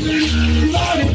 Lord.